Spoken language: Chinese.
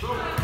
Two.